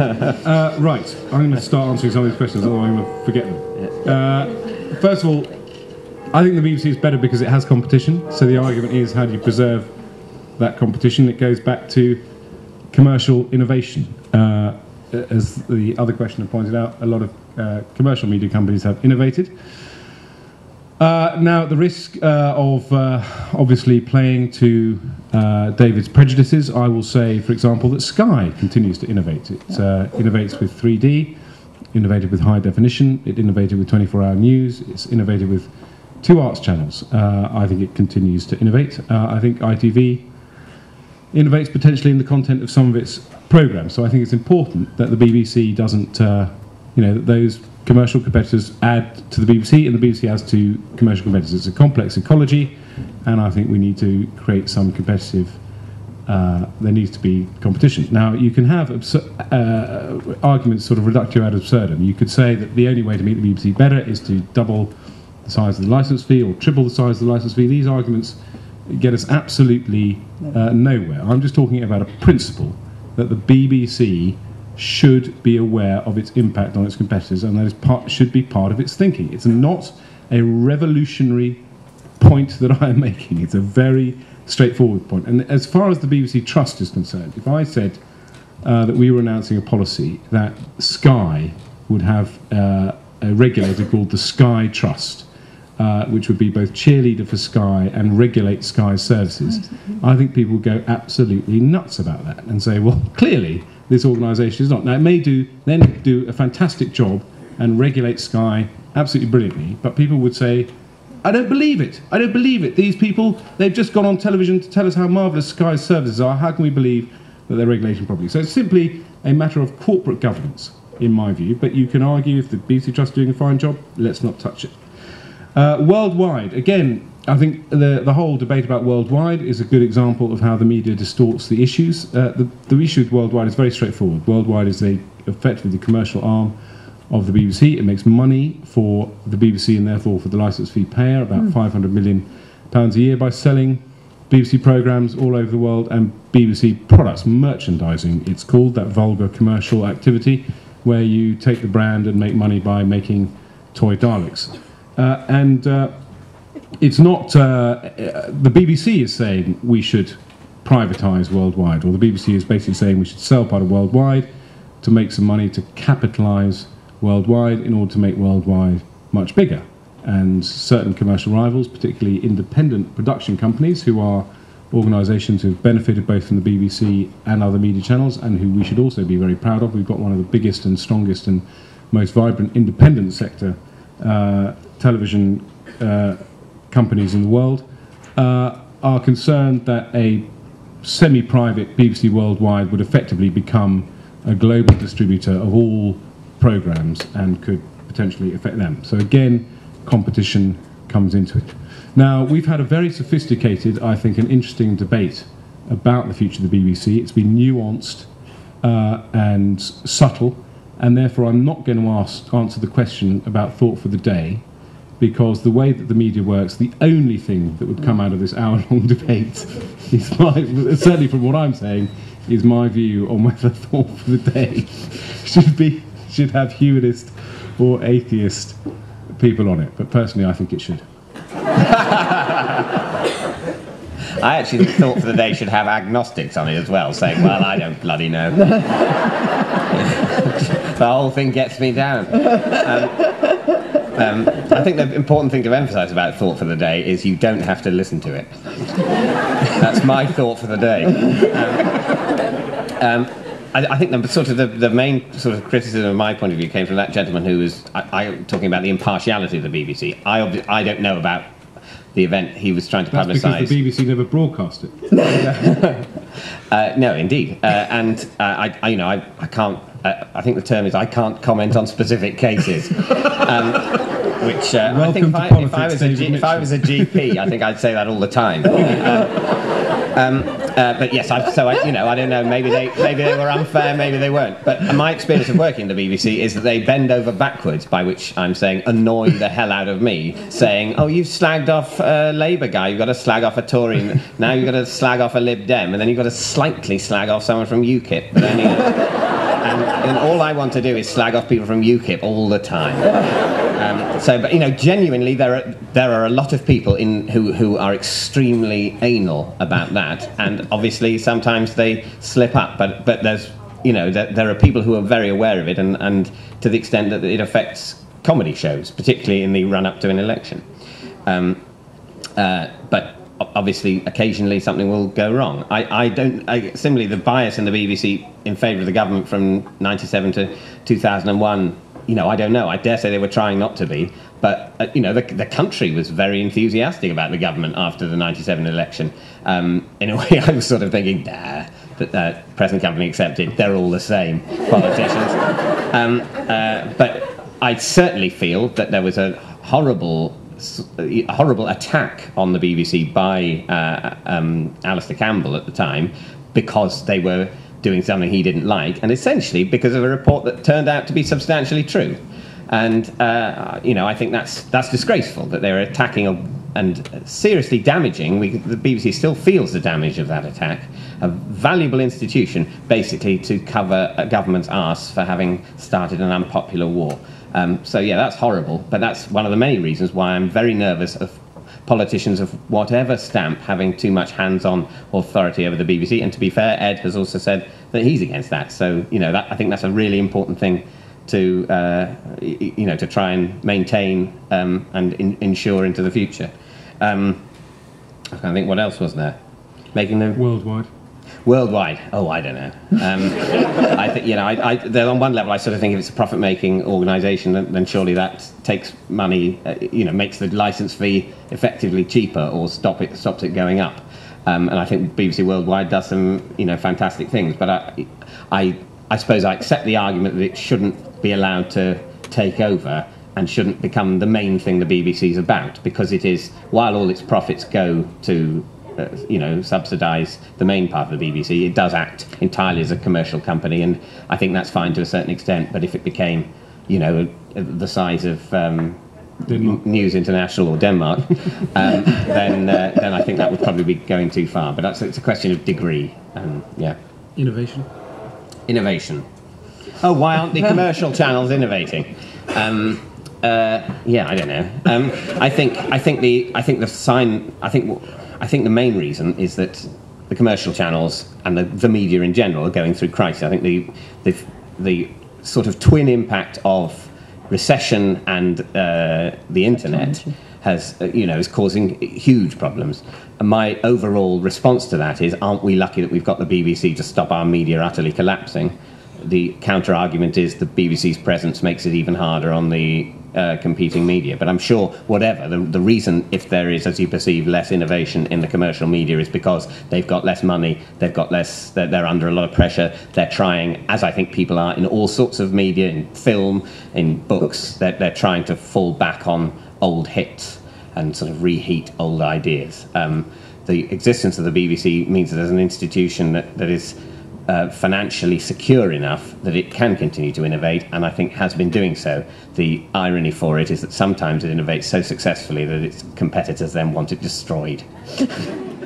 uh, right, I'm going to start answering some of these questions, otherwise I'm going to forget them. Uh, first of all, I think the BBC is better because it has competition. So the argument is how do you preserve that competition? It goes back to commercial innovation. Uh, as the other questioner pointed out, a lot of uh, commercial media companies have innovated. Uh, now, at the risk uh, of uh, obviously playing to uh, David's prejudices, I will say, for example, that Sky continues to innovate. It uh, innovates with 3D, innovated with high definition, it innovated with 24 hour news, it's innovated with two arts channels. Uh, I think it continues to innovate. I think ITV innovates potentially in the content of some of its programs. So I think it's important that the BBC doesn't, you know, that those commercial competitors add to the BBC, and the BBC has to commercial competitors. It's a complex ecology, and I think we need to create some competitive. Uh, there needs to be competition. Now, you can have uh, arguments sort of reductio ad absurdum. You could say that the only way to make the BBC better is to double the size of the license fee or triple the size of the license fee. These arguments get us absolutely uh, nowhere. I'm just talking about a principle that the BBC should be aware of its impact on its competitors, and that is part, should be part of its thinking. It's not a revolutionary point that I am making. It's a very straightforward point. And as far as the BBC Trust is concerned, if I said uh, that we were announcing a policy that Sky would have uh, a regulator called the Sky Trust, uh, which would be both cheerleader for Sky and regulate Sky's services, I think people would go absolutely nuts about that and say, well, clearly this organisation is not. Now, it may do then do a fantastic job and regulate Sky absolutely brilliantly, but people would say, I don't believe it. I don't believe it. These people, they've just gone on television to tell us how marvellous Sky's services are. How can we believe that they're regulating properly? So it's simply a matter of corporate governance, in my view. But you can argue if the BBC Trust is doing a fine job, let's not touch it. Uh, worldwide, again, I think the, the whole debate about worldwide is a good example of how the media distorts the issues. Uh, the, the issue with worldwide is very straightforward. Worldwide is effectively the commercial arm of the BBC. It makes money for the BBC and therefore for the licence fee payer, about mm. 500 million pounds a year, by selling BBC programmes all over the world and BBC products, merchandising, it's called, that vulgar commercial activity where you take the brand and make money by making toy Daleks. Uh, and uh, it's not uh, uh the BBC is saying we should privatise worldwide, or the BBC is basically saying we should sell part of worldwide to make some money to capitalise worldwide in order to make worldwide much bigger. And certain commercial rivals, particularly independent production companies, who are organisations who've benefited both from the BBC and other media channels, and who we should also be very proud of. We've got one of the biggest and strongest and most vibrant independent sector uh, television uh, companies in the world uh, are concerned that a semi private BBC Worldwide would effectively become a global distributor of all programs and could potentially affect them. So, again, competition comes into it. Now, we've had a very sophisticated, I think, an interesting debate about the future of the BBC. It's been nuanced uh, and subtle, and therefore I'm not going to ask, answer the question about thought for the day because the way that the media works, the only thing that would come out of this hour-long debate is my, certainly from what I'm saying, is my view on whether thought for the day should be should have humanist or atheist people on it. But personally, I think it should. I actually thought for the day should have agnostics on it as well, saying, "Well, I don't bloody know." the whole thing gets me down. Um, um, I think the important thing to emphasise about thought for the day is you don't have to listen to it. That's my thought for the day. Um, um, I, I, think the sort of the, the, main sort of criticism of my point of view came from that gentleman who was I, I, talking about the impartiality of the BBC. I, I don't know about the event he was trying to publicise. because the BBC never broadcast it. uh, no, indeed, uh, and uh, I, I, you know, I, I can't. Uh, I think the term is I can't comment on specific cases. Um, which uh, I think if I, if I, was a G, if I was a GP, I think I'd say that all the time. Um, uh, but yes, I, so I, you know, I don't know. Maybe they maybe they were unfair, maybe they weren't. But my experience of working in the BBC is that they bend over backwards, by which I'm saying annoy the hell out of me, saying, "Oh, you've slagged off a Labour guy, you've got to slag off a Tory, now you've got to slag off a Lib Dem, and then you've got to slightly slag off someone from UKIP." And, and, all I want to do is slag off people from UKIP all the time. Um, so, but you know, genuinely, there are there are a lot of people in who who are extremely anal about that, and obviously sometimes they slip up. But but there's you know there, there are people who are very aware of it, and and to the extent that it affects comedy shows, particularly in the run up to an election. Um, uh, but obviously, occasionally something will go wrong. I, I don't. I, similarly, the bias in the BBC in favour of the government from '97 to 2001. You know, I don't know. I dare say they were trying not to be, but uh, you know, the, the country was very enthusiastic about the government after the '97 election. Um, in a way, I was sort of thinking, nah, that uh, present company accepted, they're all the same politicians. um, uh, but I certainly feel that there was a horrible horrible attack on the BBC by uh, um, Alastair Campbell at the time because they were doing something he didn't like, and essentially because of a report that turned out to be substantially true. And uh, you know, I think that's that's disgraceful that they're attacking a, and seriously damaging. We, the BBC still feels the damage of that attack. A valuable institution, basically, to cover a government's arse for having started an unpopular war. Um, so yeah, that's horrible. But that's one of the many reasons why I'm very nervous of politicians of whatever stamp having too much hands-on authority over the BBC. And to be fair, Ed has also said that he's against that. So you know, that, I think that's a really important thing to uh, you know to try and maintain um, and in, ensure into the future. Um, I can't think what else was there? Making them worldwide. Worldwide, oh, I don't know. Um, I think you know, I, I, on one level, I sort of think if it's a profit-making organisation, then, then, surely that takes money, uh, you know, makes the licence fee effectively cheaper or stop it stops it going up. Um, and I think BBC Worldwide does some, you know, fantastic things. But I, I, I suppose I accept the argument that it shouldn't be allowed to take over and shouldn't become the main thing the BBC is about because it is, while all its profits go to uh, you know, subsidise the main part of the BBC. It does act entirely as a commercial company, and I think that's fine to a certain extent. But if it became, you know, the size of um, News International or Denmark, um, then uh, then I think that would probably be going too far. But that's it's a question of degree, and yeah. Innovation. Innovation. Oh, why aren't the commercial channels innovating? Um, uh, yeah, I don't know. Um, I think I think the I think the sign I think I think the main reason is that the commercial channels and the, the media in general are going through crisis. I think the, the, the sort of twin impact of recession and uh, the internet has, uh, you know, is causing huge problems. And my overall response to that is, aren't we lucky that we've got the BBC to stop our media utterly collapsing? The counter argument is the BBC's presence makes it even harder on the uh, competing media. But I'm sure, whatever, the, the reason, if there is, as you perceive, less innovation in the commercial media is because they've got less money, they've got less, they're, they're under a lot of pressure, they're trying, as I think people are in all sorts of media, in film, in books, they're, they're trying to fall back on old hits and sort of reheat old ideas. Um, the existence of the BBC means that as an institution that, that is uh, financially secure enough that it can continue to innovate, and I think has been doing so. The irony for it is that sometimes it innovates so successfully that its competitors then want it destroyed.